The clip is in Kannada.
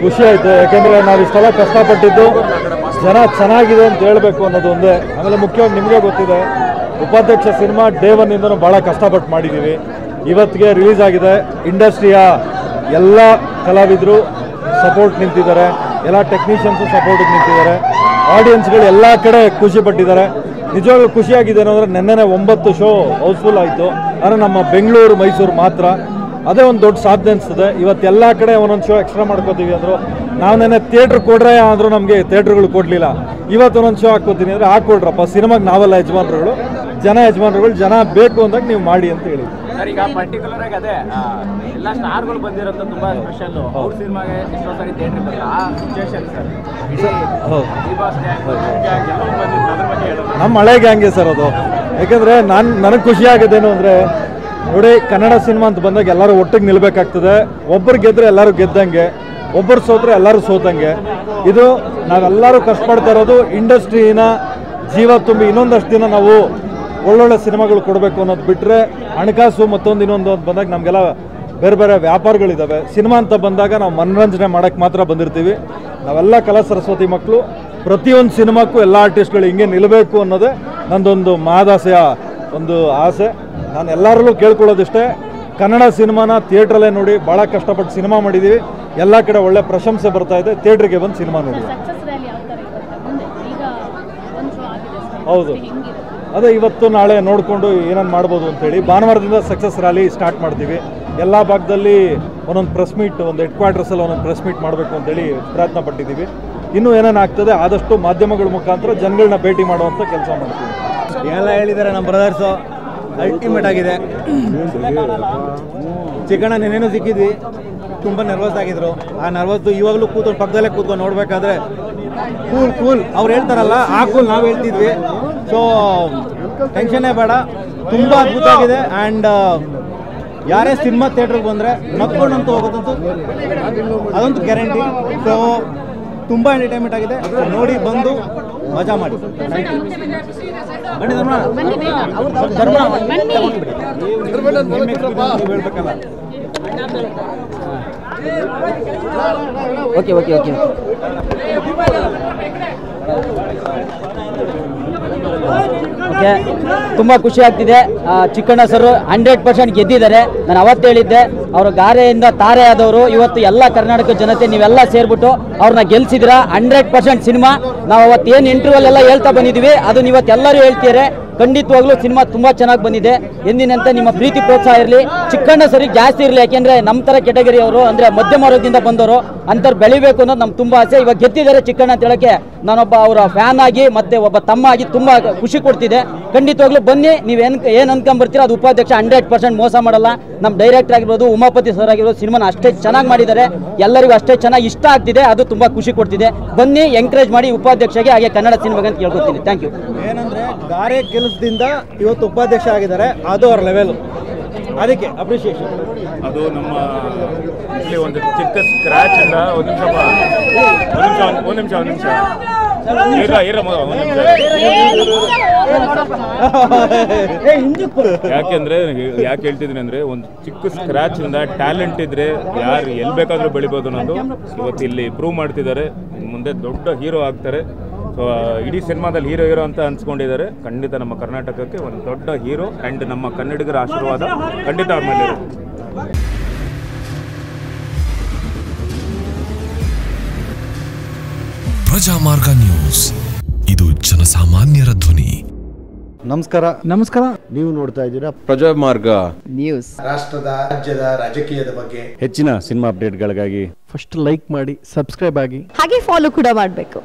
ಖುಷಿ ಆಯಿತು, ಯಾಕೆಂದರೆ ನಾವು ಇಷ್ಟೆಲ್ಲ ಕಷ್ಟಪಟ್ಟಿದ್ದು ಜನ ಚೆನ್ನಾಗಿದೆ ಅಂತ ಹೇಳಬೇಕು ಅನ್ನೋದು ಒಂದೇ. ಆಮೇಲೆ ಮುಖ್ಯವಾಗಿ ನಿಮಗೆ ಗೊತ್ತಿದೆ, ಉಪಾಧ್ಯಕ್ಷ ಸಿನಿಮಾ ಡೇ ಒನ್ನಿಂದನೂ ಭಾಳ ಕಷ್ಟಪಟ್ಟು ಮಾಡಿದ್ದೀವಿ ಇವತ್ತಿಗೆ ರಿಲೀಸ್ ಆಗಿದೆ, ಇಂಡಸ್ಟ್ರಿಯ ಎಲ್ಲ ಕಲಾವಿದರು ಸಪೋರ್ಟ್ ನಿಂತಿದ್ದಾರೆ, ಎಲ್ಲ ಟೆಕ್ನಿಷಿಯನ್ಸು ಸಪೋರ್ಟಿಗೆ ನಿಂತಿದ್ದಾರೆ. ಆಡಿಯನ್ಸ್ಗಳು ಎಲ್ಲ ಕಡೆ ಖುಷಿ ಪಟ್ಟಿದ್ದಾರೆ. ನಿಜವಾಗ್ಲೂ ಖುಷಿಯಾಗಿದೆ ಅನ್ನೋದ್ರೆ ನೆನ್ನೆ ಒಂಬತ್ತು ಶೋ ಹೌಸ್ಫುಲ್ ಆಯಿತು. ಆದರೆ ನಮ್ಮ ಬೆಂಗಳೂರು, ಮೈಸೂರು ಮಾತ್ರ ಅದೇ ಒಂದು ದೊಡ್ಡ ಸಾಧನೆ ಅನಿಸ್ತದೆ ಇವತ್ತೆಲ್ಲ ಕಡೆ ಒಂದೊಂದು ಶೋ ಎಕ್ಸ್ಟ್ರಾ ಮಾಡ್ಕೋತೀವಿ ಅಂದರು ನಾವು ನೆನೆ ಥಿಯೇಟ್ರ್ ಕೊಡ್ರೆ ಆದರೂ ನಮಗೆ ಥಿಯೇಟ್ರ್ಗಳು ಕೊಡಲಿಲ್ಲ. ಇವತ್ತು ಒಂದೊಂದು ಶೋ ಹಾಕ್ಕೋತೀನಿ ಅಂದರೆ ಹಾಕ್ಕೊಡ್ರಪ್ಪ. ಸಿನಿಮಾಗೆ ನಾವೆಲ್ಲ ಯಜಮಾನರುಗಳು ಜನ ಯಜಮಾನರುಗಳು ಜನ ಬೇಕು ಅಂದಾಗ ನೀವು ಮಾಡಿ ಅಂತ ಹೇಳಿ. ಸರ್ ಈಗ ಪರ್ಟಿಕ್ಯುಲರ್ ಆಗಿ ಅದೇ ಆ, ಎಲ್ಲ ಸ್ಟಾರ್ಗಳು ಬಂದಿರೋದು ತುಂಬಾ ಸ್ಪೆಷಲ್ ಅವ್ರ ಸಿನಿಮಾಗೆ ಎಷ್ಟೋ ಸಾರಿ ಥಿಯೇಟ್ರಿಗೆ ಬಂದ್ರೆ ಆ ಸಿಚುವೇಶನ್ ಸರ್. ಇಡೀ ಹೌದು. ಈ ಗ್ಯಾಂಗ್ ಗ್ಯಾಂಗ್ ಎಲ್ಲವೂ ಬಂದಿತ್ತು ಅದ್ರ ಬಗ್ಗೆ ಹೇಳೋದು. ನಮ್ಮ ಹಳೆ ಗ್ಯಾಂಗೆ ಸರ್ ಅದು. ಯಾಕಂದ್ರೆ ನಾನು ನನಗೆ ಖುಷಿ ಆಗೋದೇನು ಅಂದರೆ ನೋಡಿ, ಕನ್ನಡ ಸಿನಿಮಾ ಅಂತ ಬಂದಾಗ ಎಲ್ಲರೂ ಒಟ್ಟಿಗೆ ನಿಲ್ಬೇಕಾಗ್ತದೆ. ಒಬ್ಬರು ಗೆದ್ರೆ ಎಲ್ಲರೂ ಗೆದ್ದಂಗೆ, ಒಬ್ಬರು ಸೋತ್ರೆ ಎಲ್ಲರೂ ಸೋತಂಗೆ. ಇದು ನಾವೆಲ್ಲರೂ ಕಷ್ಟಪಡ್ತಾ ಇರೋದು ಇಂಡಸ್ಟ್ರಿನ ಜೀವ ತುಂಬಿ ಇನ್ನೊಂದಷ್ಟು ದಿನ ನಾವು ಒಳ್ಳೊಳ್ಳೆ ಸಿನಿಮಾಗಳು ಕೊಡಬೇಕು ಅನ್ನೋದು ಬಿಟ್ಟರೆ ಹಣಕಾಸು ಮತ್ತೊಂದು ಇನ್ನೊಂದು ಅಂತ ಬಂದಾಗ ನಮಗೆಲ್ಲ ಬೇರೆ ಬೇರೆ ವ್ಯಾಪಾರಗಳಿದ್ದಾವೆ ಸಿನಿಮಾ ಅಂತ ಬಂದಾಗ ನಾವು ಮನೋರಂಜನೆ ಮಾಡೋಕ್ಕೆ ಮಾತ್ರ ಬಂದಿರ್ತೀವಿ. ನಾವೆಲ್ಲ ಕಲಾ ಸರಸ್ವತಿ ಮಕ್ಕಳು, ಪ್ರತಿಯೊಂದು ಸಿನಿಮಾಕ್ಕೂ ಎಲ್ಲ ಆರ್ಟಿಸ್ಟ್ಗಳು ಹಿಂಗೆ ನಿಲ್ಲಬೇಕು ಅನ್ನೋದೇ ನಂದೊಂದು ಮಹದಾಸೆಯ ಒಂದು ಆಸೆ. ನಾನು ಎಲ್ಲರಲ್ಲೂ ಕೇಳ್ಕೊಳ್ಳೋದಿಷ್ಟೇ ಕನ್ನಡ ಸಿನಿಮಾನ ಥಿಯೇಟ್ರಲ್ಲೇ ನೋಡಿ ಭಾಳ ಕಷ್ಟಪಟ್ಟು ಸಿನಿಮಾ ಮಾಡಿದ್ದೀವಿ ಎಲ್ಲ ಕಡೆ ಒಳ್ಳೆ ಪ್ರಶಂಸೆ ಬರ್ತಾ ಇದೆ. ಥಿಯೇಟ್ರಿಗೆ ಬಂದು ಸಿನಿಮಾ ನೋಡಿ ಸಕ್ಸಸ್ ರ್ಯಾಲಿ ಯಾವ ಇರುತ್ತೆ ಈಗ ಒಂದು ಶೋ ಆಗಿದೆ ಹೌದು. ಅದೇ ಇವತ್ತು ನಾಳೆ ನೋಡಿಕೊಂಡು ಏನೇನು ಮಾಡ್ಬೋದು ಅಂತೇಳಿ ಭಾನುವಾರದಿಂದ ಸಕ್ಸಸ್ ರ್ಯಾಲಿ ಸ್ಟಾರ್ಟ್ ಮಾಡ್ತೀವಿ. ಎಲ್ಲ ಭಾಗದಲ್ಲಿ ಒಂದೊಂದು ಪ್ರೆಸ್ ಮೀಟ್ ಒಂದು ಹೆಡ್ ಕ್ವಾರ್ಟರ್ಸಲ್ಲಿ ಒಂದೊಂದು ಪ್ರೆಸ್ ಮೀಟ್ ಮಾಡಬೇಕು ಅಂತೇಳಿ ಪ್ರಯತ್ನ ಪಟ್ಟಿದ್ದೀವಿ. ಇನ್ನೂ ಏನೇನು ಆಗ್ತದೆ ಆದಷ್ಟು ಮಾಧ್ಯಮಗಳ ಮುಖಾಂತರ ಜನಗಳನ್ನ ಭೇಟಿ ಮಾಡುವಂಥ ಕೆಲಸ ಮಾಡ್ತೀವಿ. ಎಲ್ಲ ಹೇಳಿದ್ದಾರೆ ನಮ್ಮ ಬ್ರದರ್ಸು ಅಲ್ಟಿಮೇಟ್ ಆಗಿದೆ. ಚಿಕ್ಕಣ್ಣ ನೆನೇನು ಸಿಕ್ಕಿದ್ವಿ. ತುಂಬ ನರ್ವಸ್ ಆಗಿದ್ರು. ಆ ನರ್ವಸ್ ಇವಾಗಲೂ ಕೂತ್ಕೊಂಡು ಪಕ್ಕದಲ್ಲೇ ಕೂತ್ಕೊಂಡು ನೋಡ್ಬೇಕಾದ್ರೆ ಕೂಲ್ ಕೂಲ್ ಅವ್ರು ಹೇಳ್ತಾರಲ್ಲ, ಆ ಕೂಲ್ ನಾವು ಹೇಳ್ತಿದ್ವಿ. ಸೊ ಟೆನ್ಷನ್ನೇ ಬೇಡ. ತುಂಬ ಅದ್ಭುತ ಆಗಿದೆ. ಆ್ಯಂಡ್ ಯಾರೇ ಸಿನಿಮಾ ಥಿಯೇಟ್ರಿಗೆ ಬಂದರೆ ನಕ್ಕೊಂಡಂತೂ ಹೋಗೋದಂತೂ ಅದಂತೂ ಗ್ಯಾರಂಟಿ ಸೊ ತುಂಬ ಎಂಟರ್ಟೈನ್ಮೆಂಟ್ ಆಗಿದೆ. ನೋಡಿ ಬಂದು ಮಜಾ ಮಾಡಿ. ಬನ್ನಿ. ಹೇಳ್ಬೇಕಲ್ಲ ಓಕೆ ಓಕೆ ಓಕೆ. ಓಕೆ ತುಂಬ ಖುಷಿ ಆಗ್ತಿದೆ. ಚಿಕ್ಕಣ್ಣ ಸರ್ ಹಂಡ್ರೆಡ್ ಪರ್ಸೆಂಟ್ ಗೆದ್ದಿದ್ದಾರೆ. ನಾನು ಅವತ್ತು ಹೇಳಿದ್ದೆ, ಅವರು ಗಾರೆಯಿಂದ ತಾರೆ ಆದವರು, ಇವತ್ತು ಎಲ್ಲ ಕರ್ನಾಟಕ ಜನತೆ ನೀವೆಲ್ಲ ಸೇರ್ಬಿಟ್ಟು ಅವ್ರನ್ನ ಗೆಲ್ಸಿದ್ರ ಹಂಡ್ರೆಡ್ ಪರ್ಸೆಂಟ್ ಸಿನಿಮಾ. ನಾವು ಅವತ್ತೇನು ಇಂಟರ್ವಲ್ ಎಲ್ಲ ಹೇಳ್ತಾ ಬಂದಿದ್ವಿ ಅದನ್ನ ಇವತ್ತು ಎಲ್ಲರೂ ಹೇಳ್ತಿದ್ದಾರೆ ಖಂಡಿತವಾಗ್ಲೂ ಸಿನಿಮಾ ತುಂಬಾ ಚೆನ್ನಾಗಿ ಬಂದಿದೆ. ಎಂದಿನಂತೆ ನಿಮ್ಮ ಪ್ರೀತಿ ಪ್ರೋತ್ಸಾಹ ಇರಲಿ. ಚಿಕ್ಕಣ್ಣ ಸರಿ ಜಾಸ್ತಿ ಇರಲಿ. ಯಾಕೆಂದ್ರೆ ನಮ್ಮ ತರ ಕೆಟಗರಿ ಅವರು, ಅಂದ್ರೆ ಮಧ್ಯಮ ವರ್ಗದಿಂದ ಬಂದವರು ಅಂಥವ್ರು ಬೆಳಿಬೇಕು ಅನ್ನೋದು ನಮ್ಗೆ ತುಂಬಾ ಆಸೆ. ಇವಾಗ ಗೆದ್ದಿದ್ದಾರೆ ಚಿಕ್ಕಣ್ಣ ಅಂತ ಹೇಳಕ್ಕೆ ನಾನೊಬ್ಬ ಅವರ ಫ್ಯಾನ್ ಆಗಿ, ಮತ್ತೆ ಒಬ್ಬ ತಮ್ಮ ಆಗಿ ತುಂಬಾ ಖುಷಿ ಕೊಡ್ತಿದೆ ಖಂಡಿತವಾಗ್ಲೂ ಬನ್ನಿ, ನೀವು ಏನ್ ಏನ್ ಅನ್ಕೊಂಬರ್ತೀರ ಅದು ಉಪಾಧ್ಯಕ್ಷ ಹಂಡ್ರೆಡ್ ಪರ್ಸೆಂಟ್ ಮೋಸ ಮಾಡಲ್ಲ. ನಮ್ಮ ಡೈರೆಕ್ಟರ್ ಆಗಿರ್ಬೋದು, ಉಮಾಪತಿ ಸರ್ ಆಗಿರ್ಬೋದು, ಸಿನಿಮಾನ ಅಷ್ಟೇ ಚೆನ್ನಾಗಿ ಮಾಡಿದ್ದಾರೆ. ಎಲ್ಲರಿಗೂ ಅಷ್ಟೇ ಚೆನ್ನಾಗಿ ಇಷ್ಟ ಆಗ್ತಿದೆ, ಅದು ತುಂಬಾ ಖುಷಿ ಕೊಡ್ತಿದೆ. ಬನ್ನಿ ಎಂಕರೇಜ್ ಮಾಡಿ ಉಪಾಧ್ಯಕ್ಷಗೆ, ಹಾಗೆ ಕನ್ನಡ ಸಿನಿಮಾಗೆ ಅಂತ ಕೇಳ್ಕೊತೀನಿ. ಥ್ಯಾಂಕ್ ಯು ಏನಂದ್ರೆ, ಗಾರೆ ಕೆಲಸದಿಂದ ಇವತ್ತು ಉಪಾಧ್ಯಕ್ಷ ಆಗಿದ್ದಾರೆ. ಅದು ಅವ್ರ ಲೆವೆಲ್ ಅದಕ್ಕೆ ಅಪ್ರಿಷಿಯೇಷನ್ ಅದು ನಮ್ಮ ಇಲ್ಲಿ ಒಂದು ಚಿಕ್ಕ ಸ್ಕ್ರಾಚ್ ಇಂದ ಒಂದು ನಿಮಿಷ ಒಂದು ನಿಮಿಷ ಒಂದು ನಿಮಿಷ ಯಾಕೆಂದ್ರೆ ಯಾಕೆ ಹೇಳ್ತಿದ್ದೀನಿ ಅಂದ್ರೆ ಒಂದು ಚಿಕ್ಕ ಸ್ಕ್ರಾಚ್ ಇಂದ ಟ್ಯಾಲೆಂಟ್ ಇದ್ರೆ ಯಾರು ಎಲ್ಲಿ ಬೇಕಾದ್ರೂ ಬೆಳಿಬೋದು ಅನ್ನೋದು ಇವತ್ತು ಇಲ್ಲಿ ಪ್ರೂವ್ ಮಾಡ್ತಿದ್ದಾರೆ. ಮುಂದೆ ದೊಡ್ಡ ಹೀರೋ ಆಗ್ತಾರೆ. ಸೊ ಇಡೀ ಸಿನಿಮಾದಲ್ಲಿ ಹೀರೋ ಹೀರೋ ಅಂತ ಅನ್ಸ್ಕೊಂಡಿದ್ದಾರೆ. ಖಂಡಿತ ನಮ್ಮ ಕರ್ನಾಟಕಕ್ಕೆ ಒಂದು ದೊಡ್ಡ ಹೀರೋ ಆ್ಯಂಡ್ ನಮ್ಮ ಕನ್ನಡಿಗರ ಆಶೀರ್ವಾದ ಖಂಡಿತ ಅವ್ರ ಮೇಲೆ ಇರುತ್ತೆ. ಪ್ರಜಾಮಾರ್ಗ ನ್ಯೂಸ್. ಇದು ಜನಸಾಮಾನ್ಯರ ಧ್ವನಿ. ನಮಸ್ಕಾರ. ನಮಸ್ಕಾರ. ನೀವು ನೋಡ್ತಾ ಇದ್ದೀರಾ ಪ್ರಜಾಮಾರ್ಗ ನ್ಯೂಸ್. ರಾಷ್ಟ್ರದ ರಾಜ್ಯದ ರಾಜಕೀಯದ ಬಗ್ಗೆ ಹೆಚ್ಚಿನ ಸಿನಿಮಾ ಅಪ್ಡೇಟ್ಗಳಿಗಾಗಿ ಫಸ್ಟ್ ಲೈಕ್ ಮಾಡಿ ಸಬ್ಸ್ಕ್ರೈಬ್ ಆಗಿ. ಹಾಗೆ ಫಾಲೋ ಕೂಡ ಮಾಡಬೇಕು.